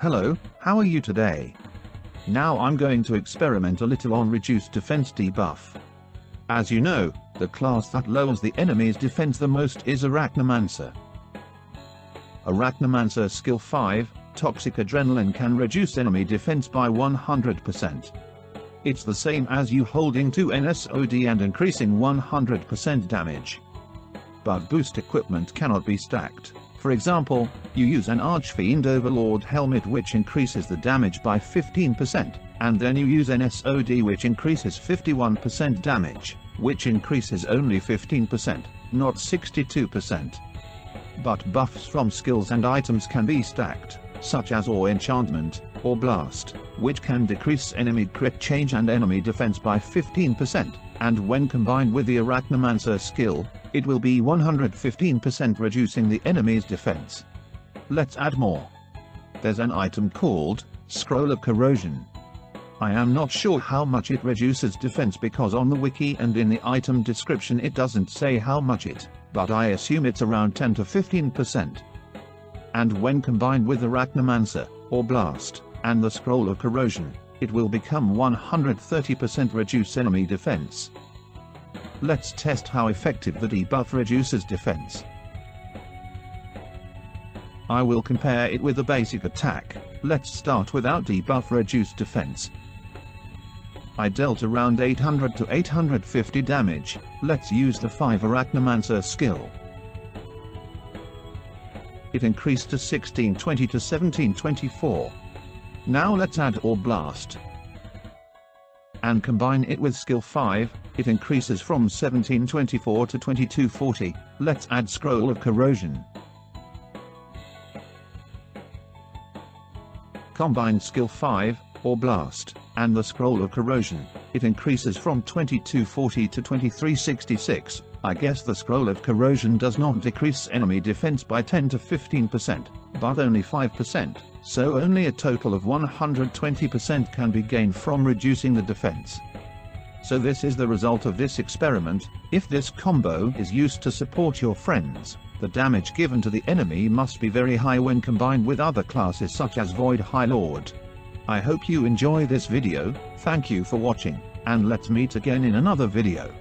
Hello, how are you today? Now I'm going to experiment a little on reduced defense debuff. As you know, the class that lowers the enemy's defense the most is Arachnomancer. Arachnomancer skill 5, Toxic Adrenaline can reduce enemy defense by 100%. It's the same as you holding 2 NSOD and increasing 100% damage. But boost equipment cannot be stacked. For example, you use an Archfiend Overlord helmet which increases the damage by 15%, and then you use an SOD which increases 51% damage, which increases only 15%, not 62%. But buffs from skills and items can be stacked, such as Awe Enchantment, Awe Blast, which can decrease enemy crit change and enemy defense by 15%, and when combined with the Arachnomancer skill, it will be 115% reducing the enemy's defense. Let's add more. There's an item called, Scroll of Corrosion. I am not sure how much it reduces defense because on the wiki and in the item description it doesn't say how much it, but I assume it's around 10 to 15%. And when combined with Arachnomancer, Awe Blast, and the Scroll of Corrosion, it will become 130% reduce enemy defense. Let's test how effective the debuff reduces defense. I will compare it with the basic attack, let's start without debuff reduced defense. I dealt around 800 to 850 damage, let's use the 5 Arachnomancer skill. It increased to 1620 to 1724. Now let's add Awe Blast. And combine it with skill 5, it increases from 1724 to 2240, let's add Scroll of Corrosion. Combine skill 5, Awe Blast, and the Scroll of Corrosion, it increases from 2240 to 2366, I guess the Scroll of Corrosion does not decrease enemy defense by 10 to 15%, but only 5%, so only a total of 120% can be gained from reducing the defense. So this is the result of this experiment, if this combo is used to support your friends, the damage given to the enemy must be very high when combined with other classes such as Void High Lord. I hope you enjoy this video, thank you for watching, and let's meet again in another video.